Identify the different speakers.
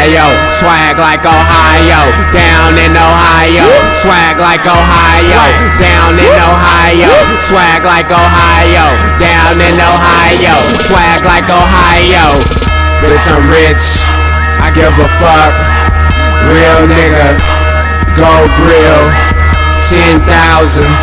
Speaker 1: Ohio, swag like Ohio. Down in Ohio, swag like Ohio. Down in Ohio, swag like Ohio. Down in Ohio, swag like Ohio. Bitch, I'm rich, I give a fuck. Real nigga, go grill, 10,000.